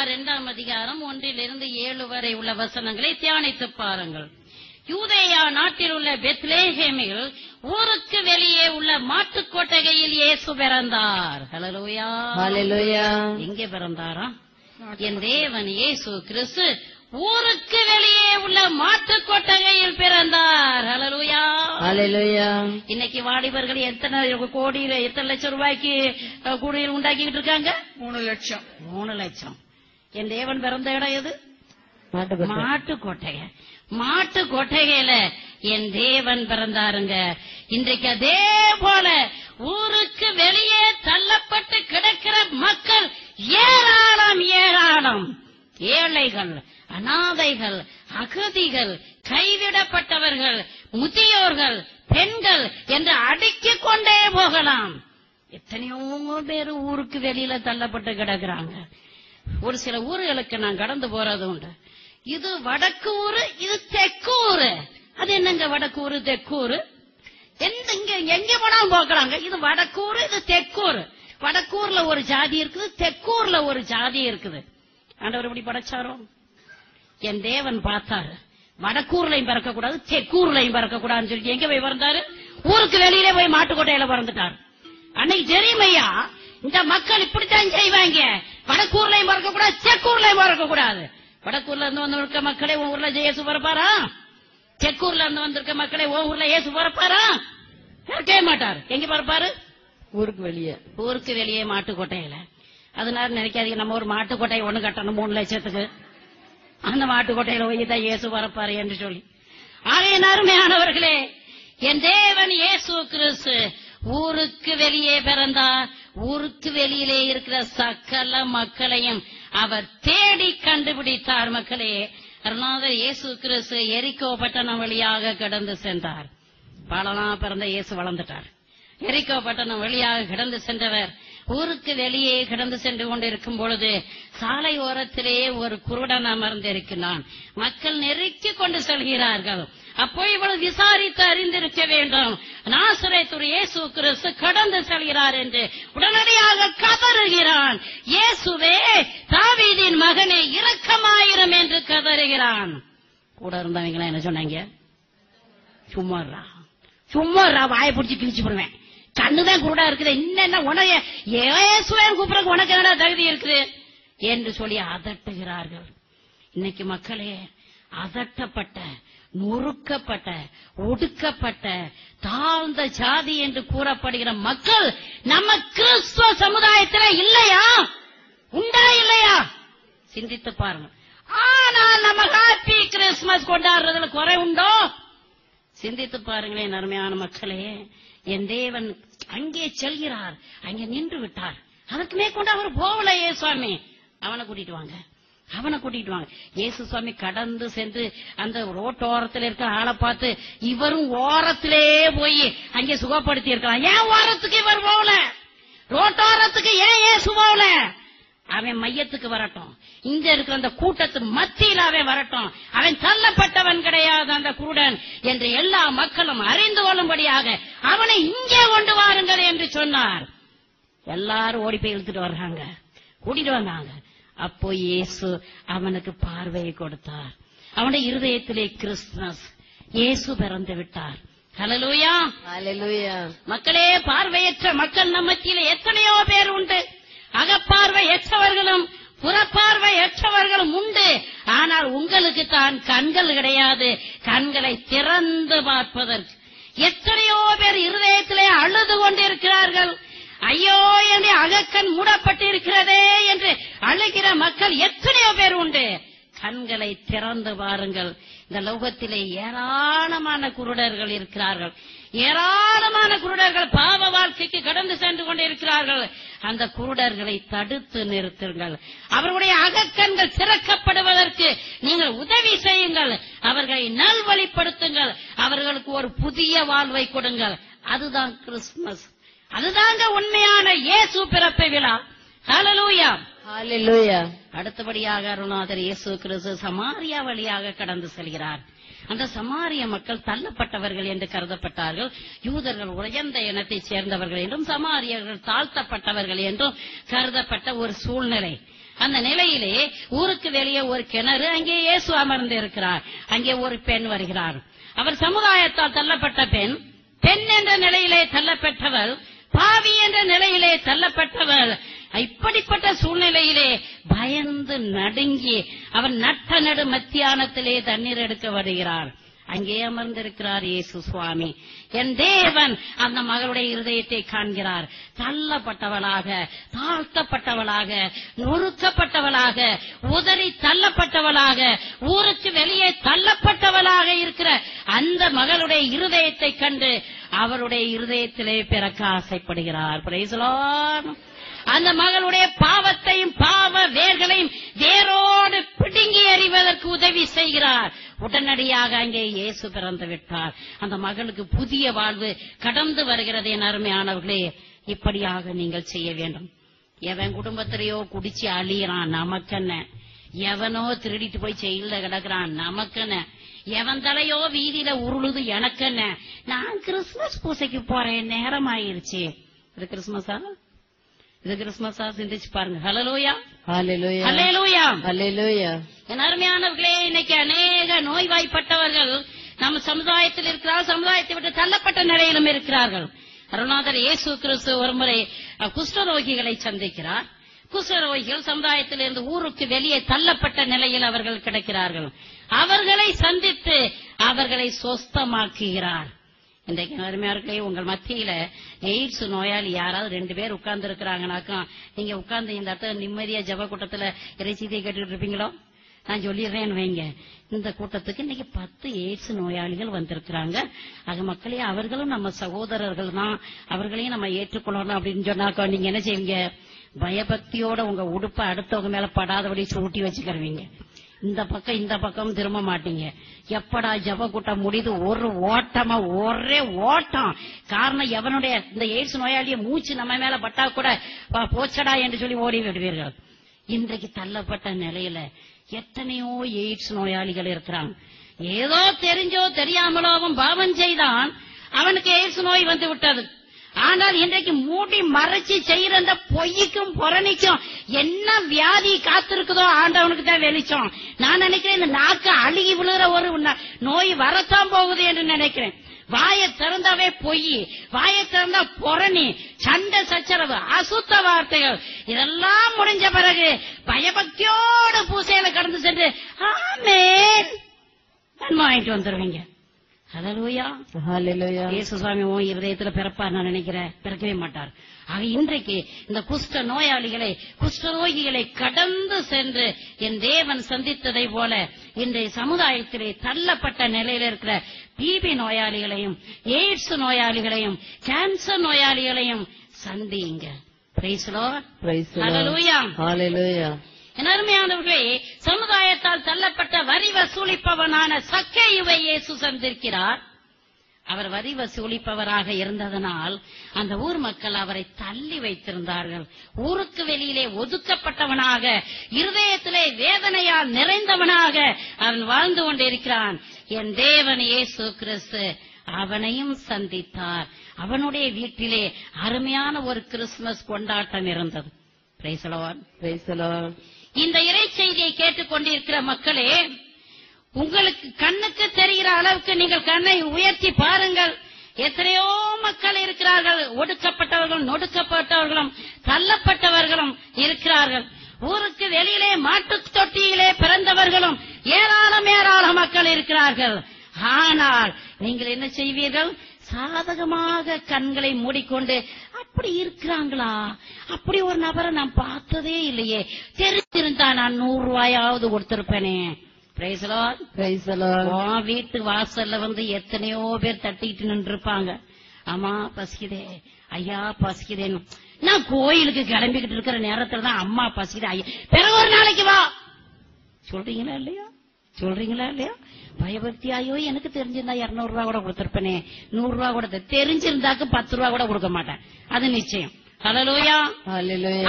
இரண்டாம் அதிகாரம் ஒன்றிலிருந்து ஏழு வரை உள்ள வசனங்களை தியானித்து பாருங்கள். யூதேயா நாட்டில் உள்ள பெத்லேஹேமில் ஊருக்கு வெளியே உள்ள மாட்டுக் கொட்டகையில் இயேசு பிறந்தார். ஹalleluya. ஹalleluya. எங்கே பிறந்தாரா? என் தேவன் இயேசு கிறிஸ்து ஊருக்கு வெளியே உள்ள மாட்டுக் கொட்டகையில் பிறந்தார். ஹalleluya. ஹalleluya. இன்னைக்கு வாலிபர்கள் எத்தனை கோடியில எத்தனை லட்சம் ரூபாய்க்கு குடியில் உண்டாக்கிட்டு இருக்காங்க? மூணு லட்சம். மூணு லட்சம். என் தேவன் பிறந்த இடம் எது? மாட்டுக்கொட்டை. மாட்டு கொட்டகை மாட்டு கொட்டகையில என் தேவன் பிறந்தாருங்க. இன்றைக்கு அதே போல ஊருக்கு வெளியே தள்ளப்பட்டு கிடக்கிற மக்கள் ஏராளம் ஏராளம். ஏழைகள் அனாதைகள் அகதிகள் கைவிடப்பட்டவர்கள் முதியோர்கள் பெண்கள் என்று அடுக்கிக் கொண்டே போகலாம். எத்தனையோ பேர் ஊருக்கு வெளியில தள்ளப்பட்டு கிடக்குறாங்க. ஒரு சில ஊர்களுக்கு நான் கடந்து போறது உண்டு. இது வடக்கு ஊரு இது தெற்கு ஊரு. அது என்னங்க வடக்கு ஊரு தெற்கு ஊரு? எந்த இங்க எங்க போனாலும் போக்குறாங்க இது வடக்கூர் இது தெற்கூர் வடக்கூர்ல ஒரு ஜாதி இருக்குது தெக்கூர்ல ஒரு ஜாதி இருக்குது. ஆண்டவர் இப்படி படைச்சாரோ? என் தேவன் பார்த்தாரு. வடக்கூர்லையும் பிறக்க கூடாது தெக்கூர்லையும் பிறக்க கூடாதுன்னு சொல்லி எங்க போய் பிறந்தாரு? ஊருக்கு வெளியிலே போய் மாட்டுக்கோட்டையில பிறந்துட்டார். அன்னைக்கு ஜெரிமையா இந்த மக்கள் இப்படித்தான் செய்வாங்க. வடக்கூர்லையும் பிறக்க கூடாது தெற்கூர்லையும் பிறக்க கூடாது வடக்கூர்ல இருந்து வந்து இருக்க மக்களே உன் ஊர்ல ஜெயசு பிறப்பாரா? தெற்கூர்ல இருந்து வந்திருக்க மக்களே உன் ஊர்ல ஏசு பிறப்பாரா? பிறக்கவே மாட்டார். எங்க பிறப்பாரு? ஊருக்கு வெளியே. ஊருக்கு வெளியே மாட்டுக்கோட்டையில அதனால நினைக்காதீங்க நம்ம ஒரு மாட்டுக்கோட்டையை ஒண்ணு கட்டணும் மூணு லட்சத்துக்கு. அந்த மாட்டுக்கோட்டையில போய் தான் இயேசு வரப்பாரு என்று சொல்லி. ஆகைய அருமையானவர்களே என் தேவன் இயேசு கிறிஸ்து ஊருக்கு வெளியே பிறந்தார். ஊருக்கு வெளியிலே இருக்கிற சகல மக்களையும் அவர் தேடி கண்டுபிடித்தார் மக்களே. அருணாதர் இயேசு கிறிஸ்து எரிக்கோ பட்டணம் வழியாக கடந்து சென்றார். பாலனா பிறந்த இயேசு வளர்ந்துட்டார். எரிக்கோ பட்டணம் வழியாக கடந்து சென்றவர் ஊருக்கு வெளியே கடந்து சென்று கொண்டிருக்கும் பொழுது சாலை ஓரத்திலேயே ஒரு குருடன் அமர்ந்திருக்கிறான். மக்கள் நெருக்கி கொண்டு செல்கிறார்கள். அப்போ இவள் விசாரித்து அறிந்திருக்க வேண்டும். நாசரேத்துரு இயேசு கிறிஸ்து கடந்து செல்கிறார் என்று உடனடியாக கதறுகிறான். இயேசுவே தாவீதின் மகனே இரக்கமாயிரம் என்று கதறுகிறான். கூட இருந்தவங்களா என்ன சொன்னாங்க? சும்மாறா சும்மாறா வாயை பிடிச்சி கிழிச்சு போடுவேன். கண்ணுதான் குருடா இருக்குது. என்ன உனக்கு ஏசுவேன் கூப்பிடறதுக்கு உனக்கு என்னடா தகுதி இருக்குது? என்று சொல்லி அதட்டுகிறார்கள். இன்னைக்கு மக்களே அதட்டப்பட்ட நொறுக்கப்பட்ட ஒடுக்கப்பட்ட தாழ்ந்த ஜாதி என்று கூறப்படுகிற மக்கள் நம்ம கிறிஸ்துவ சமுதாயத்துல இல்லையா? உண்டா இல்லையா? சிந்தித்து பாருங்க ஆனால் நம்ம ஹாப்பி கிறிஸ்துமஸ் கொண்டாடுறதுல குறை உண்டோ? சிந்தித்து பாருங்களேன் அருமையான மக்களே. என் தேவன் அங்கே செல்கிறார் அங்கே நின்று விட்டார். அதற்கு மேற்கொண்டு அவர் போகலையே சுவாமி. அவனை கூட்டிட்டு வாங்க. அவனை கூட்டிட்டு வாங்க. இயேசு சுவாமி கடந்து சென்று அந்த ரோட்டோரத்தில் இருக்க ஆளை பார்த்து இவரும் ஓரத்திலே போய் அங்கே சுகப்படுத்தி இருக்கலாம். ஏன் ஓரத்துக்கு இவர் போகல? ரோட்டோரத்துக்கு ஏன் இயேசு போகல? அவன் மையத்துக்கு வரட்டும். இங்க இருக்கிற அந்த கூட்டத்து மத்தியில் அவன் வரட்டும். அவன் தள்ளப்பட்டவன் கிடையாது அந்த குருடன் என்று எல்லா மக்களும் அறிந்து கொள்ளும்படியாக அவனை இங்கே கொண்டு வாருங்கள் என்று சொன்னார். எல்லாரும் ஓடி போய் இழுத்துட்டு வர்றாங்க. கூட்டிட்டு வந்தாங்க. அப்போ இயேசு அவனுக்கு பார்வையை கொடுத்தார். அவனுடைய இருதயத்திலே கிறிஸ்துமஸ். இயேசு பிறந்து விட்டார். ஹalleluya. ஹalleluya. மக்களே பார்வையற்ற மக்கள் நம்ம மத்தியில எத்தனையோ பேர் உண்டு. அகப்பார்வையற்றவர்களும் புறப்பார்வையற்றவர்களும் உண்டு. ஆனால் உங்களுக்கு தான் கண்கள் கிடையாது. கண்களை திறந்து பார்ப்பதற்கு. எத்தனையோ பேர் இருதயத்திலே அழுது கொண்டிருக்கிறார்கள். ஐயோ அகக்கண் அகக்கண் மூடப்பட்டிருக்கிறதே என்று அழுகிற மக்கள் எத்தனையோ பேர் உண்டு. கண்களை திறந்து பாருங்கள். இந்த லோகத்திலே ஏராளமான குருடர்கள் இருக்கிறார்கள். ஏராளமான குருடர்கள் பாவ வாழ்க்கைக்கு கடந்து சென்று கொண்டிருக்கிறார்கள். அந்த குருடர்களை தடுத்து நிறுத்துங்கள். அவர்களுடைய அகக்கண்கள் திறக்கப்படுவதற்கு நீங்கள் உதவி செய்யுங்கள். அவர்களை நல்வழிப்படுத்துங்கள். அவர்களுக்கு ஒரு புதிய வாழ்வை கொடுங்கள். அதுதான் கிறிஸ்துமஸ். அதுதாங்க உண்மையான இயேசு பிறப்பு விழா. ஹalleluya. ஹalleluya. அடுத்தபடியாக அருணாதர் இயேசு கிறிஸ்து சமாரியா வழியாக கடந்து செல்கிறார். அந்த சமாரிய மக்கள் தள்ளப்பட்டவர்கள் என்று கருதப்பட்டார்கள். யூதர்கள் உயர்ந்த இனத்தைச் சேர்ந்தவர்கள் என்றும் சமாரியர்கள் தாழ்த்தப்பட்டவர்கள் என்றும் கருதப்பட்ட ஒரு சூழ்நிலை. அந்த நிலையிலே ஊருக்கு வெளியே ஒரு கிணறு அங்கே இயேசு அமர்ந்து இருக்கிறார் அங்கே ஒரு பெண் வருகிறார். அவர் சமுதாயத்தால் தள்ளப்பட்ட பெண் பெண் என்ற நிலையிலே தள்ளப்பட்டவள் பாவி என்ற நிலையிலே தள்ளப்பட்டவர். இப்படிப்பட்ட சூழ்நிலையிலே பயந்து நடுங்கி அவர் நட்ட நடு மத்தியானத்திலே தண்ணீர் எடுக்க வருகிறார் அங்கே அமர்ந்திருக்கிறார் இயேசு சுவாமி. என் தேவன் அந்த மகளுடைய இருதயத்தை காண்கிறார். தள்ளப்பட்டவளாக தாழ்த்தப்பட்டவளாக நொறுக்கப்பட்டவளாக உதறி தள்ளப்பட்டவளாக ஊருக்கு வெளியே தள்ளப்பட்டவளாக இருக்கிற அந்த மகளுடைய இருதயத்தை கண்டு அவருடைய இருதயத்திலே பிறக்க ஆசைப்படுகிறார். பிரேசலான் அந்த மகளுடைய பாவத்தையும் பாவ வேர்களையும் வேரோடு பிடுங்கி எறிவதற்கு உதவி செய்கிறார். உடனடியாக அங்கே இயேசு பிறந்து விட்டார். அந்த மகளுக்கு புதிய வாழ்வு கடந்து வருகிறது என் அருமையானவர்களே. இப்படியாக நீங்கள் செய்ய வேண்டும். எவன் குடும்பத்திலேயோ குடிச்சு அழியிறான் நமக்கென்ன? எவனோ திருடிட்டு போய் செயல கிடக்குறான் நமக்கென்ன? எவன் தலையோ வீதியில உருளுது எனக்கென்ன? நான் கிறிஸ்துமஸ் பூசைக்கு போறேன் நேரம் ஆயிருச்சு இது கிறிஸ்துமஸா? இது கிறிஸ்துமஸா சிந்திச்சு பாருங்க. ஹலலோயா ஹalleluya. ஹalleluya. என் அருமையானவர்களே இன்னைக்கு அநேக நோய்வாய்ப்பட்டவர்கள் நம்ம சமுதாயத்தில் இருக்கிறார்கள் சமுதாயத்தை விட்டு தள்ளப்பட்ட நிலையிலும் இருக்கிறார்கள். அருணாதர் இயேசு கிறிஸ்து ஒருமுறை குஷ்டரோகிகளை சந்திக்கிறார். குஷ்டரோகிகள் சமுதாயத்திலிருந்து ஊருக்கு வெளியே தள்ளப்பட்ட நிலையில் அவர்கள் கிடைக்கிறார்கள். அவர்களை சந்தித்து அவர்களை சொஸ்தமாக்குகிறார். இன்றைக்கு அருமையார்களே உங்கள் மத்தியில எய்ட்ஸ் நோயாளி யாராவது ரெண்டு பேர் உட்கார்ந்து இருக்கிறாங்கனாக்கா நீங்க உட்கார்ந்து இந்த இடத்துல நிம்மதியா ஜப கூட்டத்துல இறைச்சிதை கேட்டுட்டு இருப்பீங்களோ? நான் சொல்லிடுறேன்னு வைங்க. இந்த கூட்டத்துக்கு இன்னைக்கு பத்து எய்ட்ஸ் நோயாளிகள் வந்திருக்கிறாங்க. ஆக மக்களே அவர்களும் நம்ம சகோதரர்கள் தான் அவர்களையும் நம்ம ஏற்றுக்கொள்ளணும் அப்படின்னு சொன்னாக்கா நீங்க என்ன செய்வீங்க? பயபக்தியோட உங்க உடுப்பை அடுத்தவங்க மேல படாதபடி சூட்டி வச்சுக்கிறவீங்க இந்த பக்கம் இந்த பக்கம் திரும்ப மாட்டீங்க. எப்படா ஜப கூட்டம் முடியுது? ஒரு ஓட்டமா ஒரே ஓட்டம். காரணம் எவனுடைய இந்த எய்ட்ஸ் நோயாளிய மூச்சு நம்ம மேல பட்டா கூட "பா, போச்சடா என்று சொல்லி ஓடி விடுவீர்கள். இன்றைக்கு தள்ளப்பட்ட நிலையில எத்தனையோ எய்ட்ஸ் நோயாளிகள் இருக்கிறாங்க. ஏதோ தெரிஞ்சோ தெரியாமலோ அவன் பாவம் செய்தான். அவனுக்கு எய்ட்ஸ் நோய் வந்து விட்டது. ஆனால் இன்றைக்கு மூடி மறைச்சு செய்யற அந்த பொய்க்கும் புறணிக்கும் என்ன வியாதி காத்திருக்குதோ ஆண்டவனுக்கு தான் வெளிச்சம். நான் நினைக்கிறேன் இந்த நாக்கு அழுகி விழுகிற ஒரு நோய் வரத்தான் போகுது என்று நினைக்கிறேன். வாயை திறந்தாவே பொய் வாயை திறந்தா புறணி சண்டை சச்சரவு அசுத்த வார்த்தைகள் இதெல்லாம் முடிஞ்ச பிறகு பயபக்தியோடு பூசையில கடந்து சென்று ஆமே வாங்கிட்டு வந்துருவீங்க. சுவாமி உன் இருதயத்துல பிறப்பார் நான் நினைக்கிறேன். பிறக்கவே மாட்டார். ஆக இன்றைக்கு இந்த குஷ்ட நோயாளிகளை குஷ்ட நோய்களை கடந்து சென்று என் தேவன் சந்தித்ததை போல இன்றைய சமுதாயத்திலே தள்ளப்பட்ட நிலையில இருக்கிற பிபி நோயாளிகளையும் எய்ட்ஸ் நோயாளிகளையும் கேன்சர் நோயாளிகளையும் சந்திங்க Praise the என் அருமையானவர்களே சமுதாயத்தால் தள்ளப்பட்ட வரி வசூலிப்பவனான சக்கையுவை இயேசு சந்திருக்கிறார். அவர் வரி வசூலிப்பவராக இருந்ததனால் அந்த ஊர் மக்கள் அவரை தள்ளி வைத்திருந்தார்கள். ஊருக்கு வெளியிலே ஒதுக்கப்பட்டவனாக இருதயத்திலே வேதனையால் நிறைந்தவனாக அவன் வாழ்ந்து கொண்டிருக்கிறான். என் தேவன் இயேசு கிறிஸ்து அவனையும் சந்தித்தார். அவனுடைய வீட்டிலே அருமையான ஒரு கிறிஸ்துமஸ் கொண்டாட்டம் இருந்தது. Praise the இந்த இறை செய்தியை கேட்டுக்கொண்டிருக்கிற மக்களே உங்களுக்கு கண்ணுக்கு தெரிகிற அளவுக்கு நீங்கள் கண்ணை உயர்த்தி பாருங்கள். எத்தனையோ மக்கள் இருக்கிறார்கள். ஒடுக்கப்பட்டவர்களும் நொடுக்கப்பட்டவர்களும் தள்ளப்பட்டவர்களும் இருக்கிறார்கள். ஊருக்கு வெளியிலே மாட்டுத் தொட்டியிலே பிறந்தவர்களும் ஏராளம் ஏராளம் மக்கள் இருக்கிறார்கள். ஆனால் நீங்கள் என்ன செய்வீர்கள்? சாதகமாக கண்களை மூடிக்கொண்டு அப்படி இருக்கிறாங்களா? அப்படி ஒரு நபரை நான் பார்த்ததே இல்லையே. தெரிஞ்சிருந்தா நான் நூறு ரூபாயாவது கொடுத்திருப்பேனே. வீட்டு வாசல்ல வந்து எத்தனையோ பேர் தட்டிட்டு நின்று இருப்பாங்க அம்மா பசிக்குதே. ஐயா பசிக்குதேன்னு. நான் கோயிலுக்கு கிளம்பிக்கிட்டு இருக்கிற நேரத்துல தான் அம்மா பசிக்குது. ஐயா பிறகு ஒரு நாளைக்கு வா. சொல்றீங்களா இல்லையா? சொல்றீங்களா இல்லையா? பயபக்தி ஐயோ எனக்கு தெரிஞ்சிருந்தா இருநூறு ரூபா கூட கொடுத்திருப்பேனே. நூறு ரூபா கூட தெரிஞ்சிருந்தாக்கு பத்து ரூபா கூட கொடுக்க மாட்டேன். அது நிச்சயம்.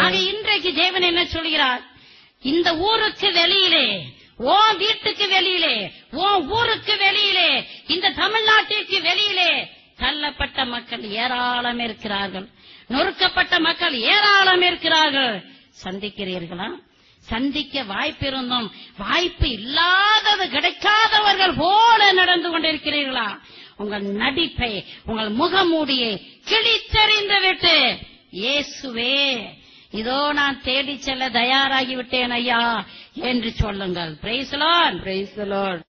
ஆக இன்றைக்கு தேவன் என்ன சொல்கிறார்? இந்த ஊருக்கு வெளியிலே ஓ வீட்டுக்கு வெளியிலே ஓ ஊருக்கு வெளியிலே இந்த தமிழ்நாட்டிற்கு வெளியிலே தள்ளப்பட்ட மக்கள் ஏராளம் இருக்கிறார்கள். நொறுக்கப்பட்ட மக்கள் ஏராளம் இருக்கிறார்கள். சந்திக்கிறீர்களா? சந்திக்க வாய்ப்பு இருந்தும் வாய்ப்பு இல்லாதது கிடைக்காதவர்கள் போல நடந்து கொண்டிருக்கிறீர்களா? உங்கள் நடிப்பை உங்கள் முகமூடியை கிழித்தறிந்து விட்டு இயேசுவே இதோ நான் தேடி செல்ல தயாராகி விட்டேன் ஐயா என்று சொல்லுங்கள். பிரைசலான் Praise.